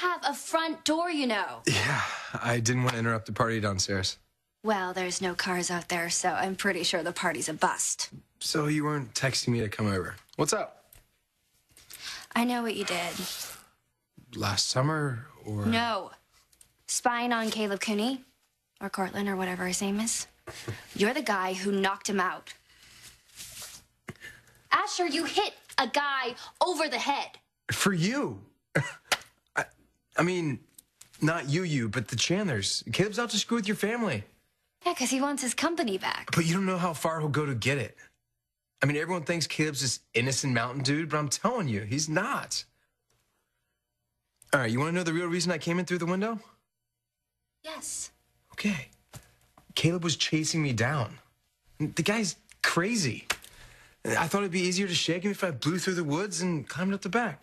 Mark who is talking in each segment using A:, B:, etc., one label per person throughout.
A: have a front door, you know.
B: Yeah, I didn't want to interrupt the party downstairs.
A: Well, there's no cars out there, so I'm pretty sure the party's a bust.
B: So you weren't texting me to come over. What's up?
A: I know what you did.
B: Last summer or
A: No. Spying on Caleb Cooney, or Cortlandt, or whatever his name is. You're the guy who knocked him out. Asher, you hit a guy over the head.
B: for you? I, mean, not you, you, but the Chandlers. Caleb's out to screw with your family.
A: Yeah, because he wants his company back.
B: But you don't know how far he'll go to get it. I mean, everyone thinks Caleb's this innocent mountain dude, but I'm telling you, he's not. All right, you want to know the real reason I came in through the window?
A: Yes.
B: Okay. Caleb was chasing me down. The guy's crazy. I thought it'd be easier to shake him if I blew through the woods and climbed up the back.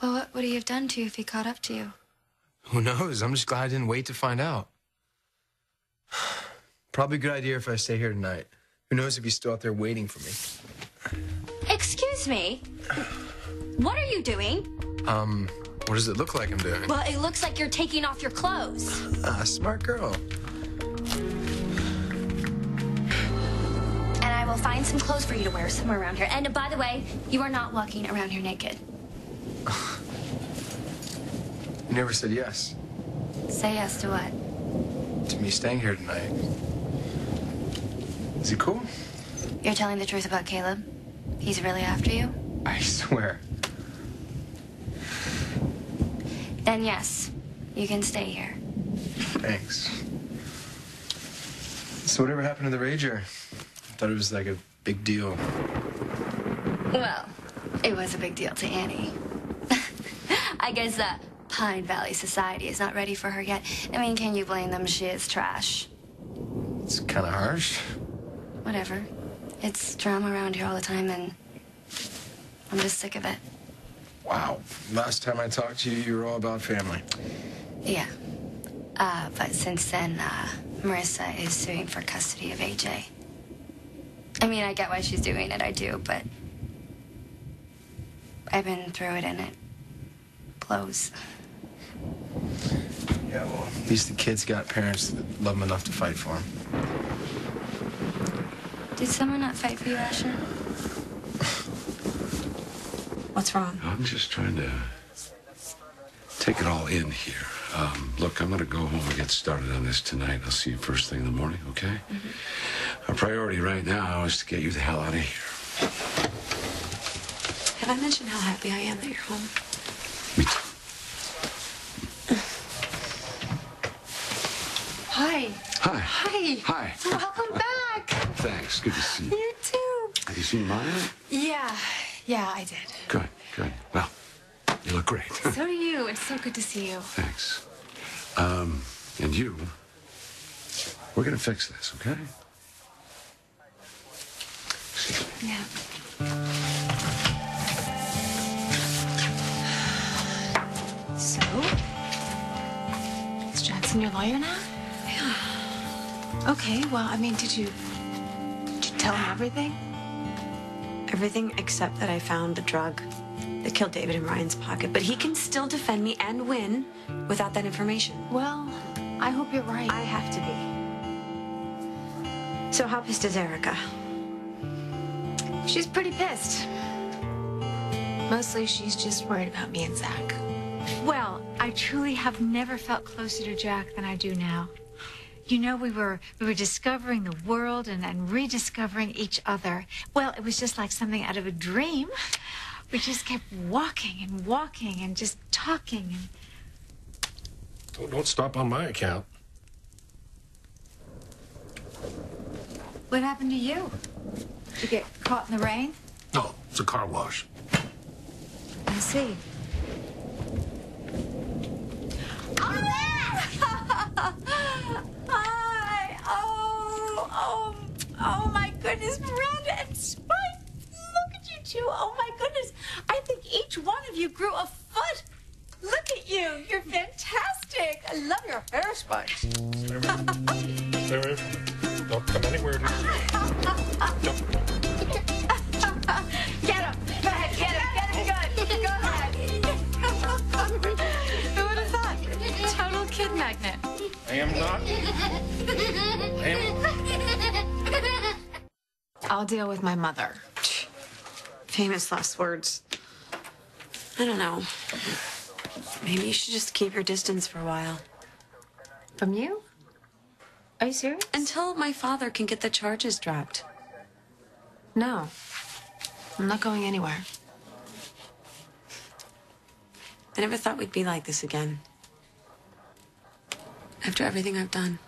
A: Well, what would he have done to you if he caught up to you?
B: Who knows? I'm just glad I didn't wait to find out. Probably a good idea if I stay here tonight. Who knows if he's still out there waiting for me?
A: Excuse me? What are you doing?
B: Um, what does it look like I'm doing?
A: Well, it looks like you're taking off your clothes.
B: Ah, smart girl.
A: And I will find some clothes for you to wear somewhere around here. And by the way, you are not walking around here naked.
B: You never said yes
A: Say yes to what?
B: to me staying here tonight. Is he cool?
A: You're telling the truth about Caleb? He's really after you?
B: I swear.
A: Then yes, you can stay here.
B: Thanks. So whatever happened to the Rager? I thought it was like a big deal.
A: Well, it was a big deal to Annie. I guess the Pine Valley Society is not ready for her yet. I mean, can you blame them? She is trash.
B: It's kind of harsh.
A: Whatever. It's drama around here all the time, and I'm just sick of it.
B: Wow. Last time I talked to you, you were all about family.
A: Yeah. Uh, but since then, uh, Marissa is suing for custody of AJ. I mean, I get why she's doing it, I do, but I've been through it and it blows.
B: Yeah, well, at least the kid's got parents that love him enough to fight for him.
A: Did someone not fight for you, Asher?
C: What's wrong?
D: I'm just trying to take it all in here. Um, look, I'm going to go home and get started on this tonight. I'll see you first thing in the morning, okay? Mm -hmm. Our priority right now is to get you the hell out of here.
C: Have I mentioned how happy I am that you're home? Hi.
D: Hi.
C: Hi.
D: Hi.
C: Welcome back.
D: Thanks. Good to see you.
C: You too.
D: Have you seen Maya?
C: Yeah. Yeah, I did.
D: Good, good. Well, you look great.
C: So do you. It's so good to see you.
D: Thanks. Um, and you, we're going to fix this, okay? Excuse me.
C: Yeah. So, is Jackson your lawyer now? Yeah. Okay. Well, I mean, did you did you tell him everything?
E: Everything except that I found the drug that killed David in Ryan's pocket. But he can still defend me and win without that information.
C: Well, I hope you're right.
E: I have to be. So how pissed is Erica?
C: She's pretty pissed. Mostly, she's just worried about me and Zach.
F: Well, I truly have never felt closer to Jack than I do now. You know, we were we were discovering the world and, and rediscovering each other. Well, it was just like something out of a dream. We just kept walking and walking and just talking and
G: Don't, don't stop on my account.
F: what happened to you? Did you get caught in the rain?
G: No, it's a car wash.
F: I see. Hi! Oh, oh, oh my goodness, Miranda and Spike! Look at you two! Oh my goodness! I think each one of you grew a foot. Look at you! You're fantastic! I love your hair, Spike.
G: Stay away from me. Don't come anywhere near me. Don't. Am not. I am.
C: I'll deal with my mother.
E: Famous last words. I don't know. Maybe you should just keep your distance for a while.
C: From you? Are you serious?
E: Until my father can get the charges dropped.
C: No. I'm not going anywhere.
E: I never thought we'd be like this again. After everything I've done.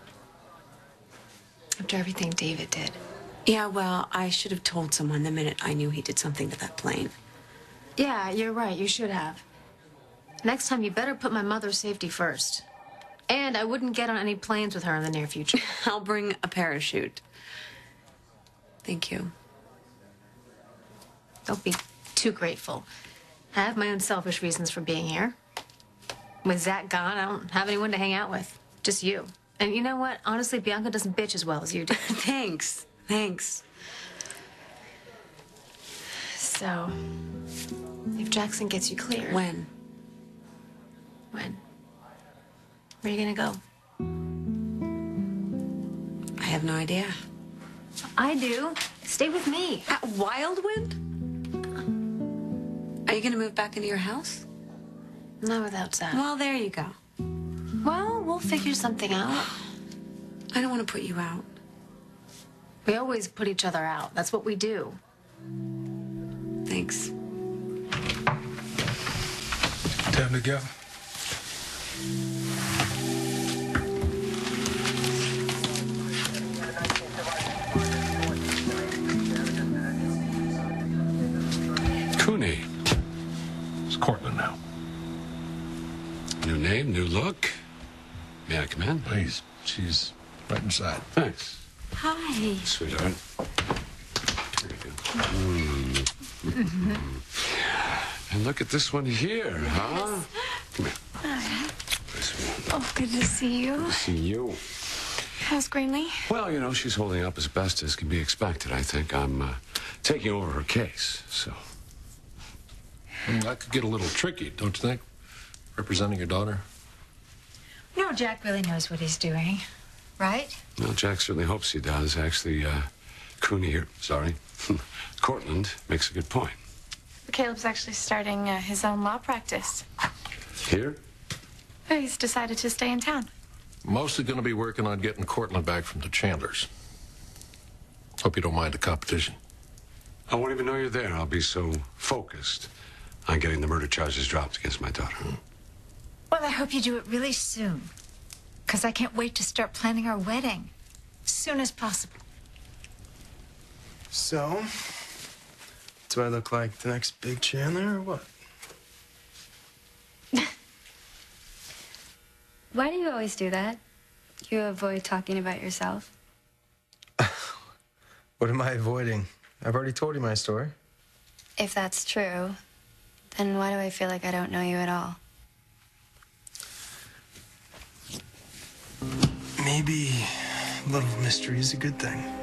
C: After everything David did.
E: Yeah, well, I should have told someone the minute I knew he did something to that plane.
C: Yeah, you're right. You should have. Next time, you better put my mother's safety first. And I wouldn't get on any planes with her in the near future.
E: I'll bring a parachute. Thank you.
C: Don't be too grateful. I have my own selfish reasons for being here. With Zach gone, I don't have anyone to hang out with. Just you. And you know what? Honestly, Bianca doesn't bitch as well as you do.
E: Thanks. Thanks.
C: So, if Jackson gets you cleared,
E: When?
C: when? Where are you gonna go?
E: I have no idea.
C: I do. Stay with me.
E: At Wildwind? Are you gonna move back into your house?
C: Not without Zach.
E: Well, there you go.
C: Well, we'll figure something out.
E: I don't want to put you out.
C: We always put each other out. That's what we do.
E: Thanks.
G: Time to go.
D: Cooney.
G: It's Cortlandt now.
D: New name, new look. May I come in?
G: Please, she's right inside.
D: Thanks,
C: Hi.
D: sweetheart. Here you go. Mm. And look at this one here, huh? Come here. This one.
C: Oh, good to see you.
D: See you.
C: How's Greenlee?
D: Well, you know, she's holding up as best as can be expected. I think I'm uh, taking over her case, so.
G: Mm, That could get a little tricky, don't you think? Representing your daughter.
F: No, Jack really knows what he's doing, right?
D: Well, Jack certainly hopes he does. Actually, uh, Cooney here, sorry, Cortlandt makes a good point.
H: Caleb's actually starting uh, his own law practice.
D: Here?
H: Oh, He's decided to stay in town.
G: Mostly going to be working on getting Cortlandt back from the Chandlers. Hope you don't mind the competition.
D: I won't even know you're there. I'll be so focused on getting the murder charges dropped against my daughter.
F: Well, I hope you do it really soon. Because I can't wait to start planning our wedding. As soon as possible.
B: So, do I look like the next big Chandler or what?
A: Why do you always do that? You avoid talking about yourself.
B: What am I avoiding? I've already told you my story.
A: If that's true, then why do I feel like I don't know you at all?
B: Maybe a little mystery is a good thing.